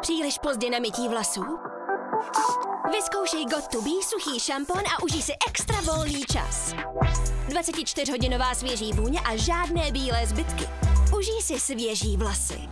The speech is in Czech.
Příliš pozdě na mytí vlasů? Vyzkoušej got to be suchý šampon a užij si extra volný čas. 24-hodinová svěží vůně a žádné bílé zbytky. Užij si svěží vlasy.